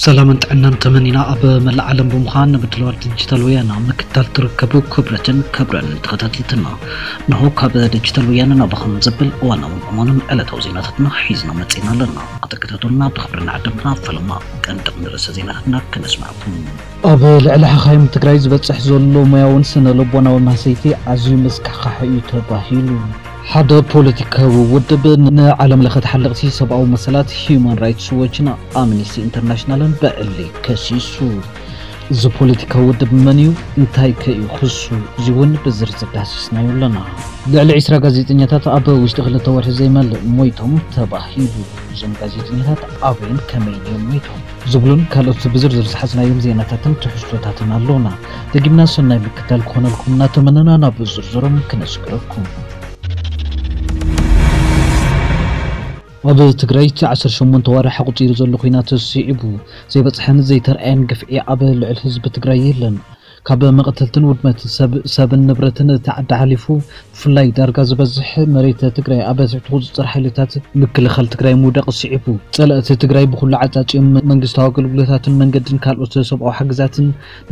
سلامت انت عنا انت من ينعب من العالم بمخان بدلوار ديجيتال ويانا نعم مكتال تركبو كبرتن كبرن تغتاتلتنا نهو كاب ديجيتال ويانا نبخن زبل وانا ممانم الى توزيناتنا حيزنا متينا لنا اتكتاتلنا بخبرنا عدمنا فلما قندق نرسى زيناتنا كنسمعكم أبي لعلها خايم تقرأي زبت سحزولو مياون سنلوب وانا ومهسيتي عزيمس كخاحي تباهيلو ሓደ ፖለቲካዊ ውድብ ንዓለም ለኸ ተሓለቕቲ ሰብኣዊ መሰላት ሂዩማን ራይትስ ዎችን ኣምኒስቲ ኢንተርናሽናልን በዕሊ ከሲሱ እዚ ፖለቲካዊ ውድብ መን እዩ እንታይ ከእዩ ክሱ እዚ እውን ብዝርዝር ዳሲስናዩ ኣለና ልዕሊ 20 ጋዜጠኛታት ኣብ ውሽጢ ክልተ ወርሒ ዘይመልእ ሞይቶም ተባሂሉ እዞም ጋዜጠኛታት ኣበይን ከመይን እዮም ሞይቶም ዝብሉን ካልኦት ብዝርዝር ዝሓዝናዮም ዜናታትን ትሕዝቶታትን ኣለውና ደጊምና ሰናይ ምክታል ክኾነልኩም እናተመነና ናብ ዝርዝሮም ክነስግረኩም وبذ تقرأي تعسر شمون توارا حقو تيرو زلو خيناتو السيئبو زي بطحان زي ترقان قفئي عبال العلهز بتقرأي لن كاب مقتلتن ودمت سب سب النبرتن تعد عليفو فلاي دارك زبزح مريت تقرأ أبز تغز ترحلت مكل خل تقرأ مودق صعبو تلا تقرأ بخل عتاج من جستها كل بلثات من قدن كارلوس سب أو حجزات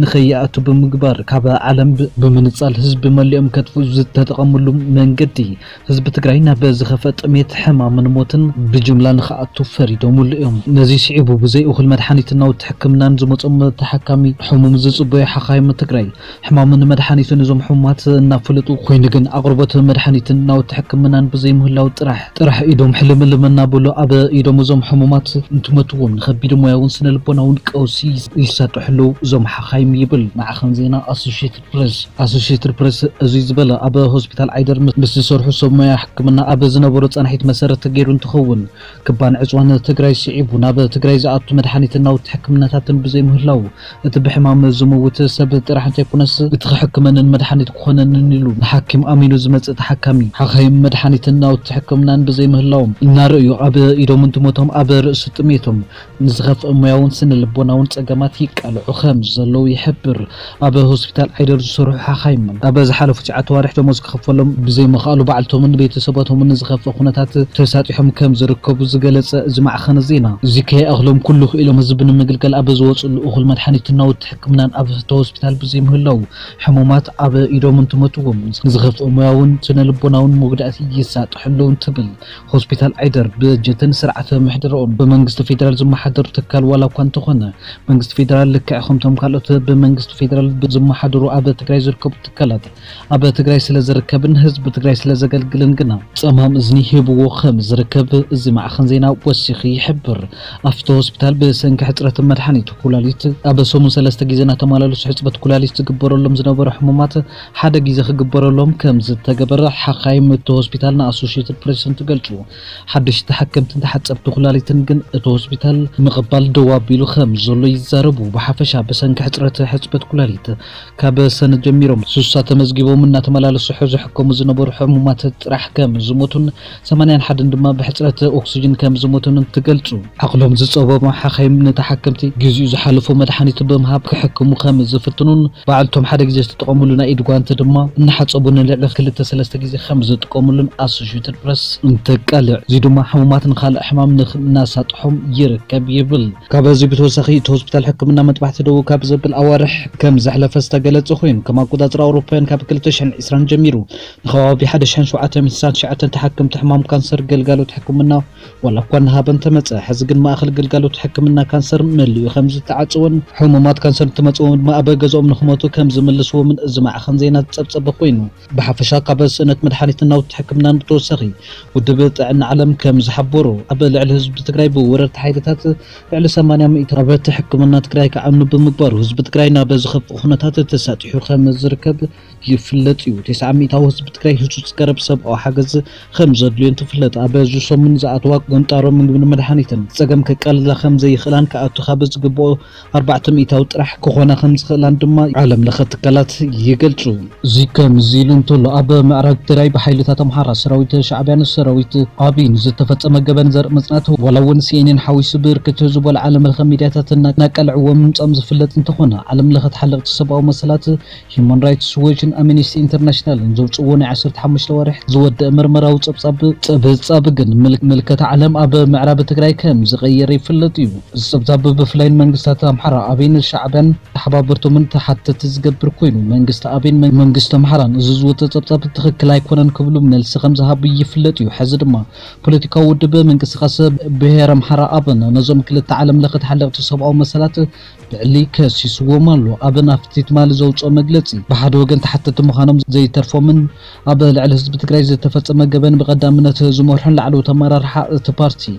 نخيأت بمجبر كاب علم بمن تصال حزب مليم كتفوز تتقمل من قدي حزب تقرأ نبز خفت ميت حما من موتن بجملة نخاط فريد ومليم نزيس عبو بزي أخل مدحني تناو تحكم نانزو متأمل تحكمي حموم زيس بيا حقايمة ትግራይ ሕማም ንመድሓኒትን እዞም ሕሙማት እናፈለጡ ኮይኑ ግን ኣቕርቦት መድሓኒትን ናውቲ ሕክምናን ብዘይምህላው ጥራሕ ጥራሕ ኢዶም ሕልምልም እናበሉ ኣብ ኢዶም እዞም ሕሙማት እንትመትዎም ንከቢድ ሞያውን ስነ ልቦናውን ቀውሲ ይሳጥሕሉ እዞም ሓኻይም ይብል ማዕኸን ዜና ኣሶሽትድ ፕረስ ኣሶሽትድ ፕረስ እዙይ ዝበለ ኣብ ሆስፒታል ዓይደር ምስ ዝሰርሑ ሰብ ሞያ ሕክምና ኣብ ዝነበሩ ፀናሒት መሰረተ ገይሩ እንትኸውን ክባን ዕፅዋን ትግራይ ስዒቡ ናብ ትግራይ ዝኣቱ መድሓኒትን ናውቲ ሕክምናታትን ብዘይምህላው እቲ ብሕማም ዝምውት ሰብ ጥራሕ እንተይኮነስ እቲ ክሕክመንን መድሓኒት ክኾነንን ኢሉ ንሓኪም ኣሚኑ ዝመፅእ ተሓካሚ ሓኸይም መድሓኒትን ናውቲ ሕክምናን ብዘይምህላዎም እናርእዩ ኣብ ኢዶምን ትሞቶም ኣብ ርእሱ ጥሜቶም ንዝኸፍእ ሙያውን ስነልቦናውን ፀገማት ይቃልዑ ከም ዘለዉ ይሕብር ኣብ ሆስፒታል ዓይደር ዝሰርሑ ሓኻይም ኣብ ዝሓለፉ ሸዓተ ወርሒ ደመዝ ክኸፈሎም ብዘይምኽኣሉ ባዕልቶምን ቤተሰባቶምን ዝኸፍእ ኩነታት ተሳጢሖም ከም ዝርከቡ ዝገለፀ እዚ ማዕኸን ዜና እዚ ከየእኽሎም ኩሉ ክኢሎም ህዝቢ ንምግልጋል ኣብ ዝወፅሉ እኹል መድሓኒትን ናውቲ ሕክምናን ኣብ ሆስፒታል ብዘይምህላው ሕሙማት ኣብ ኢዶም እንትመትዎም ዝኸፍኦ ሙያውን ስነልቦናውን መጉዳእቲ ይሳጥሐሎም ትብል ሆስፒታል ዓይደር ብጀትን ስርዓተ ምሕደርኦን ብመንግስቲ ፌደራል ዝመሓደሩ ትካል ዋላ እኳ እንተኾነ መንግስቲ ፌደራል ልክዕ ከምቶም ካልኦት ብመንግስቲ ፌደራል ዝመሓደሩ ኣብ ትግራይ ዝርከቡ ትካላት ኣብ ትግራይ ስለ ዝርከብን ህዝቢ ትግራይ ስለ ዘገልግልን ግና ፀማም እዝኒ ሂብዎ ከም ዝርከብ እዚ ማዕኸን ዜና ወሲኺ ይሕብር ኣብቲ ሆስፒታል ብሰንኪ ሕፅረት መድሓኒት ኩላሊት ኣብ ሰሙን ሰለስተ ግዜ እናተመላለሱ ሕፅበት كولاليس تقبرو لهم زنوبر حمومات حدا جيزه قبرو لهم كمز تقبر حقاي متو هسبيتال نا اسوشيتر بريسن تقلتو حدش تحكم تنتحت ابتو كولالي تنقن اتو هسبيتال مقبال دوا بيلو خمز اللي يزاربو بحفشا بسن كحترات حسبت كولاليت كاب سنة جميرو سوسا تمزقبو من ناتمالا لسحوز حكم زنوبر حمومات راح كم زموتون سمانين حد عندما بحترات اكسجين كم زموتون تقلتو عقلهم زيس اوبا محاقاي من تحكمتي جيزيو زحالفو مدحاني تبهم هابك حكمو خمز فتنون ዝጥቀሙሉን ባዓልቶም ሓደ ግዜ ዝጥቀሙሉ ናይ ኢድ ጓንቲ ድማ እናሓፀቡን ልዕሊ ክልተ ሰለስተ ግዜ ከም ዝጥቀምሉን ኣሶሽትድ ፕረስ እንተቀልዕ እዚ ድማ ሕሙማትን ካልእ ሕማም እናሳጥሖም ይርከብ ይብል ካብዚ ብተወሳኺ እቲ ሆስፒታል ሕክምና መጥባሕቲ ደቡብ ካብ ዘብል ኣዋርሕ ከም ዘሕለፈ ዝተገለጸ ኮይኑ ከም ኣቆጻጽራ ኣውሮፓውያን ካብ 2020 ጀሚሩ ንከባቢ 1769 ተሓክምቲ ሕማም ካንሰር ገልጋሎት ሕክምና ዋላ እኳ ንሃበን ተመፀ ሕዚ ግን ማእኸል ገልጋሎት ሕክምና ካንሰር መሊኡ ከም ዝተዓፅወን ሕሙማት ካንሰር ተመፅዎም ድማ ኣብ ገዝኦም نخمتو كم زملسو من ازمع خن زينات تصبصب خوينو بحفشا قبس انت مدحانيت ناو تحكمنا نتوسخي ودبت عن علم كم زحبرو قبل على حزب تكراي بورر تحيدتات على 8 متر بعد تحكمنا تكراي كعنو بمكبر حزب تكراي نا بزخف خناتات تساتحو خم زركب يفلت يو 900 حزب تكراي حزب تكرب سب او حاجز خم زدلين تفلت ابازو سمن زعت واق غنطارو من غن مدحانيت زغم كقال لا خم زي خلان كاتو خبز قبو 400 وطرح كخونا خم خلان دم عالم لخط كلات يقلتو زي كم زيلن طول أبا معرق تراي بحيلة تتم حرا سراويت شعبان السراويت قابين زي تفت أما قبان زر مزناته ولون سينين حاوي سبير كتوزب العالم الخميريات تنك ناك العوام تأمز فلت انتخونا عالم لخط حلق تصبع ومسالات Human Rights Watch and Amnesty International زوج أوني عشر تحمش لوارح زود مرمرا وتصبصب تبصب جن ملك ملكة عالم أبا معرب تراي كم زغيري فلت يو زبزب بفلين من قصة تتم حرا قابين الشعبان حبابرتو من تا فحتى تزقب بركوين منجست أبين منجست محران ززوت تطب تخكلاي كونان كبلو من السخم زهاب يفلت يحزر ما بوليتيكا ودب منجست خاص بهير محرا أبن نظم كل تعلم لقد حلق تصب أو مسالات بعلي كاسي سوو مالو أبن أفتيت مال زوج أو مقلتي بحد وقن تحتى تمخانم زي ترفو من أبن لعلى هزب تقرأي زي تفتس أما قبن بغدا من لعلو تمارا رحا تبارتي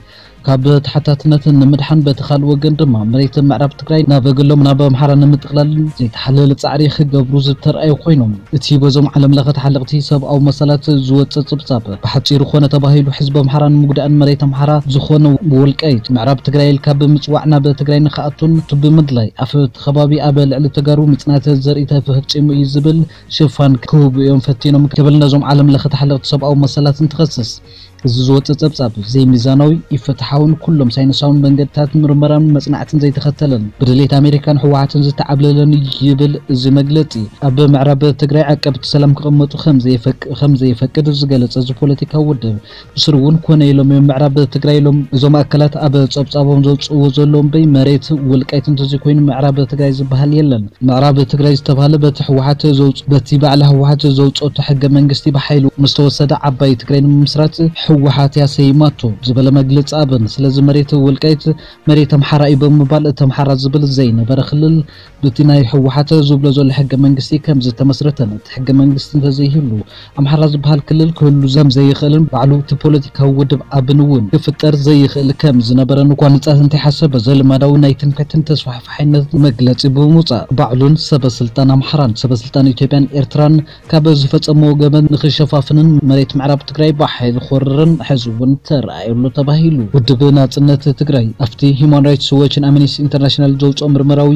كاب تحتاتنات نمدحن بدخل وجن رما مريت معرب تقرأي نابقول لهم نابا محرا نمتقلل زيت حلل تعريخ قبروز التر أي خوينهم تي بزوم علم لغة حلق تيساب أو مسألة زوات تصبصاب بحتي رخونة تباهي الحزب محرا مقدا أن مريت محرا زخون بولكايت معرب تقرأي الكاب مسوعنا بتقرأي نخاطن تب مدلاي أفت خبابي أبل على تجارو متنات الزريتة فهتش إم يزبل شوفان كوب يوم فتينهم قبل نزوم علم لغة حلق تيساب أو مسألة تخصص زوجة تبصب زي ميزانوي يفتحون كلهم سينسون بنجتات مرمران مصنعتين زي تختلن بدليت أمريكان حواتن زي تعبللن يبل زي مجلتي أبى معرب تجري عقب تسلم كرمته خمس يفك خمس يفكر زجلت زي بوليتيكا ود بسرون كون يلوم معرب تجري لهم زوم أكلات أب تبصبهم زوت وزلهم بي مريت والكيت انت زي كوين معرب تجري زي بهال يلن معرب تجري استبهال بتحوات زوت بتبع له حوات زوت أو تحجم جستي بحيل مستوى سد عباي تجري مسرات حوحات يا سيماتو زبل مجلس أبن سلز مريت ولقيت مريت محرا إبا مبال تمحرا زبل زين برخلل بتنا حوحات زبل زول حق منقسي كم زت مسرتنا حق منقسي فزي هلو أمحرا زبهال كل الكل زم زي خلن بعلو تبوليتيك هود أبنون كفتر زي خل كم زنا برانو كان تأثنت حسب زل ما رونا يتنكتن تصفح في حين مجلس إبا بعلون سب سلطان أمحران سب سلطان يتبان إرتران كابز فت أمو خشفافن مريت معرب تقريبا حيد خور ክመርርን ሕዝብ እውን ተረኣየሉ ተባሂሉ ውድብ ናጽነት ትግራይ ኣብቲ ሂማን ራይትስ ዎችን ኣምኒስቲ ኢንተርናሽናል ዘውፅኦ ምርመራዊ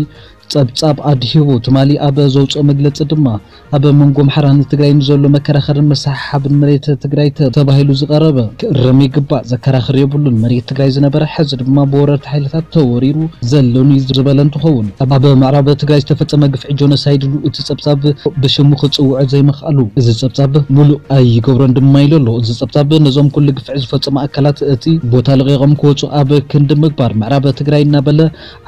ጸብጻብ አድሂቡ ትማሊ ኣብ ዘውፅኦ መግለፂ ድማ ኣብ መንጎ ኣምሓራን ትግራይን ዘሎ መከራኸርን መሰሓሓብን መሬት ትግራይ ተባሂሉ ዝቀረበ ክእረም ይግባእ ዘከራኽር የብሉን መሬት ትግራይ ዝነበረ ሕዚ ድማ ብወረርቲ ሓይልታት ተወሪሩ ዘሎን ዝበለ እንትኸውን ኣብ ምዕራብ ትግራይ ዝተፈፀመ ግፍዒ ጆኖሳይድ እቲ ጸብጻብ ብሽሙ ክፅውዖ ዘይምኽኣሉ እዚ ጸብጻብ ሙሉእ ኣይገብሮን ድማ ኢሉ ኣሎ እዚ ጸብጻብ ነዞም ኩሉ ግፍዒ ዝፈፀመ ኣካላት እቲ ቦታ ለቂቖም ክወፁ ኣብ ክንዲ ምግባር ምዕራብ ትግራይ እናበለ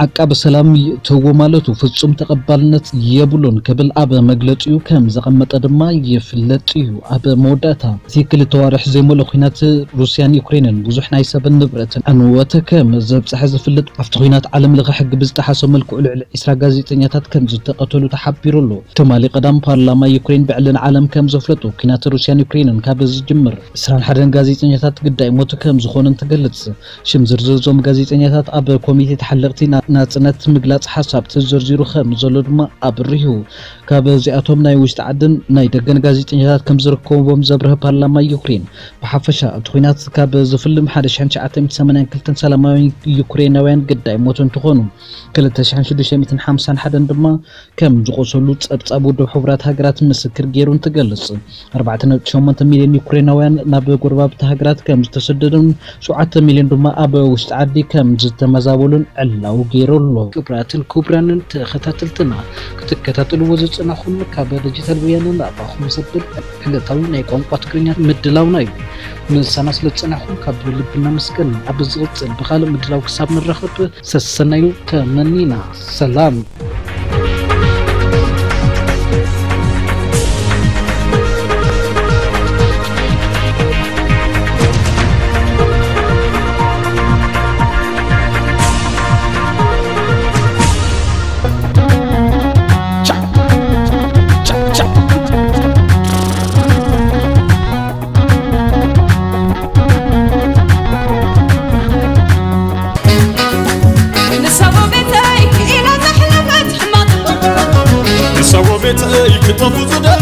ዓቃብ ሰላም ተዎ ማለቱ ፍጹም ተቀባልነት የብሉን ክብል ኣብ መግለፂኡ ከም ዘቐመጠ ድማ ይፍለጥ እዩ ኣብ መወዳእታ እቲ ክልተ ወርሒ ዘይመልኦ ኩናት ሩስያን ዩክሬንን ብዙሕ ናይ ሰብን ንብረትን ዕንወተ ከም ዘብፅሐ ዝፍለጥ ኣብቲ ኩናት ዓለም ለኸ ሕጊ ብዝጠሓሶ መልክዑ ልዕሊ 20 ጋዜጠኛታት ከም ዝተቐተሉ ተሓቢሩ ኣሎ ተማሊ ቀዳም ፓርላማ ዩክሬን ብዕልን ዓለም ከም ዘፍለጡ ኩናት ሩስያን ዩክሬንን ካብ ዝጅምር 21 ጋዜጠኛታት ግዳይ ሞቱ ከም ዝኾነን ተገለጽ ሽም ዝርዝር ዞም ጋዜጠኛታት ኣብ ኮሚቴ ተሓለቕቲ ናጽነት ምግላጽ ሓሳብ ትዝ ዘርዚሩ ከም ዘሎ ድማ ኣብሪሁ ካብ እዚኣቶም ናይ ውሽጢ ዓድን ናይ ደገን ጋዜጠኛታት ከም ዝርከብዎም ዘብርህ ፓርላማ ዩክሬን ብሓፈሻ እቲ ኩናት ካብ ዝፍልም 1982 ሰላማዊ ዩክሬናውያን ግዳይ ሞት እንትኾኑ 2651 ድማ ከም ዝቆሰሉ ፀብጻብ ውድብ ሕቡራት ሃገራት ምስክር ገይሩን ትገልጽ 4.8 ሚሊዮን ዩክሬናውያን ናብ ጎረባብቲ ሃገራት ከም ዝተሰደዱን 7 ሚሊዮን ድማ ኣብ ውሽጢ ዓዲ ከም ዝተመዛበሉን ዕላው ገይሩ ኣሎ ክቡራትን ክቡራንን ተኸታተልትና ክትከታተልዎ ዝፅናኹም ካብ ዲጂታል ወያነ ኣባኹም ዘብል ዕለታዊ ናይ ቋንቋ ትግርኛ ምድላውና እዩ ምሳና ስለ ዝፅናኹም ካብ ልብና መስገን ኣብ ዝቕፅል ብካልእ ምድላው ክሳብ ንረኽብ ሰሰናዩ ተመኒና ሰላም me confuso de